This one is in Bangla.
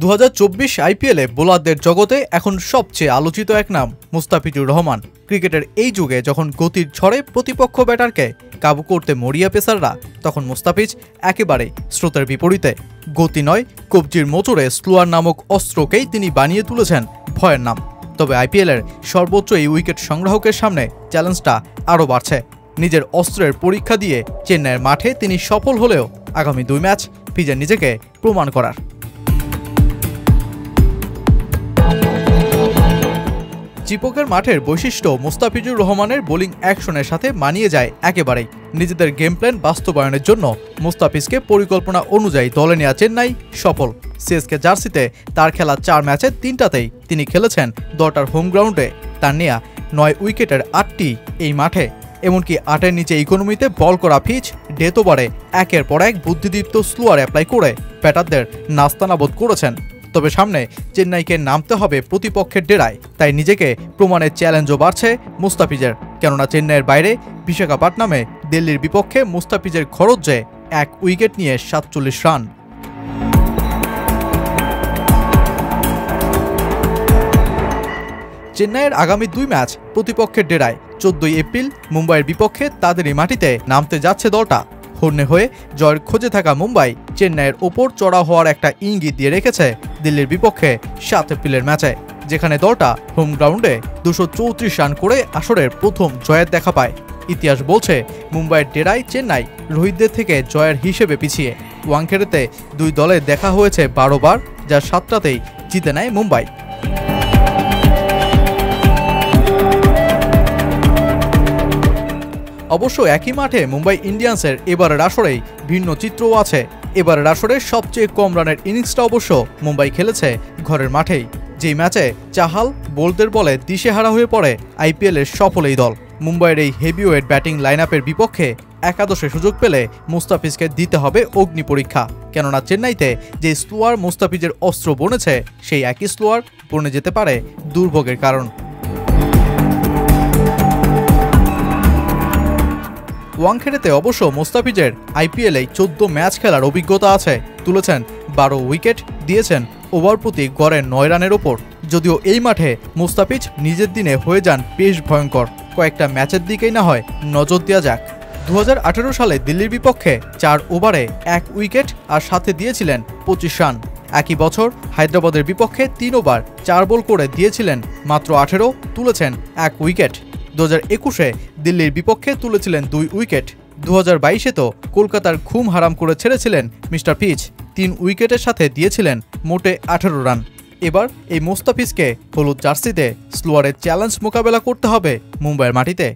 দু হাজার চব্বিশ আইপিএলে বোলারদের জগতে এখন সবচেয়ে আলোচিত এক নাম, মুস্তাফিজুর রহমান। ক্রিকেটের এই যুগে যখন গতির ঝড়ে প্রতিপক্ষ ব্যাটারকে কাবু করতে মরিয়া পেসাররা, তখন মুস্তাফিজ একেবারে স্রোতের বিপরীতে। গতি নয়, কবজির মোচড়ে স্লোয়ার নামক অস্ত্রকেই তিনি বানিয়ে তুলেছেন ভয়ের নাম। তবে আইপিএলের সর্বোচ্চ এই উইকেট সংগ্রাহকের সামনে চ্যালেঞ্জটা আরও বাড়ছে। নিজের অস্ত্রের পরীক্ষা দিয়ে চেন্নাইয়ের মাঠে তিনি সফল হলেও আগামী দুই ম্যাচ ফিজে নিজেকে প্রমাণ করার। চিপকের মাঠের বৈশিষ্ট্য মুস্তাফিজুর রহমানের বোলিং অ্যাকশনের সাথে মানিয়ে যায় একেবারেই। নিজেদের গেম প্ল্যান বাস্তবায়নের জন্য মুস্তাফিজকে পরিকল্পনা অনুযায়ী দলে নেওয়া চেন্নাই সফল। সিএসকে জার্সিতে তার খেলা চার ম্যাচে তিনটাতেই তিনি খেলেছেন দলটার হোম গ্রাউন্ডে তার নেয়া নয় উইকেটের আটটি এই মাঠে। এমনকি আটের নিচে ইকোনমিতে বল করা ফিচ ওভারে একের পর এক বুদ্ধিদীপ্ত স্লোয়ার অ্যাপ্লাই করে ব্যাটারদের নাস্তানাবোধ করেছেন। তবে সামনে চেন্নাইকে নামতে হবে প্রতিপক্ষের ডেরায়। তাই নিজেকে প্রমাণের চ্যালেঞ্জও বাড়ছে মুস্তাফিজের। কেননা চেন্নাইয়ের বাইরে বিশাখাপাটনামে দিল্লির বিপক্ষে মুস্তাফিজের খরচে এক উইকেট নিয়ে সাতচল্লিশ রান। চেন্নাইয়ের আগামী দুই ম্যাচ প্রতিপক্ষের ডেরায় চোদ্দই এপ্রিল মুম্বাইয়ের বিপক্ষে তাদেরই মাটিতে নামতে যাচ্ছে দলটা। হন্যে হয়ে জয়ের খোঁজে থাকা মুম্বাই চেন্নাইয়ের ওপর চড়া হওয়ার একটা ইঙ্গিত দিয়ে রেখেছে দিল্লির বিপক্ষে সাত এপ্রিলের ম্যাচে, যেখানে দলটা হোম গ্রাউন্ডে দুশো রান করে আসরের প্রথম জয়ের দেখা পায়। ইতিহাস বলছে, মুম্বাইয়ের ডেরাই চেন্নাই রোহিতদের থেকে জয়ের হিসেবে পিছিয়ে। ওয়াংখেড়েতে দুই দলের দেখা হয়েছে বারো বার, যা সাতটাতেই জিতে নেয় মুম্বাই। অবশ্য একই মাঠে মুম্বাই ইন্ডিয়ান্সের এবারের আসরেই ভিন্ন চিত্রও আছে। এবারের আসরে সবচেয়ে কম রানের ইনিংসটা অবশ্য মুম্বাই খেলেছে ঘরের মাঠেই। যেই ম্যাচে চাহাল বোল্টের বলে দিশেহারা হয়ে পড়ে আইপিএলের সফল এই দল। মুম্বাইয়ের এই হেভিওয়েট ব্যাটিং লাইন বিপক্ষে একাদশে সুযোগ পেলে মুস্তাফিজকে দিতে হবে অগ্নি পরীক্ষা। কেননা চেন্নাইতে যে স্লোয়ার মুস্তাফিজের অস্ত্র বনেছে, সেই একই স্লোয়ার বনে যেতে পারে দুর্ভোগের কারণ। ওয়াংখেড়েতে অবশ্য মোস্তাফিজের আইপিএলে চোদ্দ ম্যাচ খেলার অভিজ্ঞতা আছে। তুলেছেন বারো উইকেট, দিয়েছেন ওভার প্রতি গড়ে নয় রানের ওপর। যদিও এই মাঠে মুস্তাফিজ নিজের দিনে হয়ে যান বেশ ভয়ঙ্কর। কয়েকটা ম্যাচের দিকেই না হয় নজর দেওয়া যাক। দু হাজার আঠেরো সালে দিল্লির বিপক্ষে চার ওভারে এক উইকেট আর সাথে দিয়েছিলেন পঁচিশ রান। একই বছর হায়দ্রাবাদের বিপক্ষে তিন ওভার চার বল করে দিয়েছিলেন মাত্র আঠেরো, তুলেছেন এক উইকেট। দু একুশে দিল্লির বিপক্ষে তুলেছিলেন দুই উইকেট। দু হাজার বাইশে তো কলকাতার ঘুম হারাম করে ছেড়েছিলেন মিস্টার পিচ। তিন উইকেটের সাথে দিয়েছিলেন মোটে আঠেরো রান। এবার এই মোস্তাফিজকে হলুদ জার্সিতে স্লোয়ারের চ্যালেঞ্জ মোকাবেলা করতে হবে মুম্বাইয়ের মাটিতে।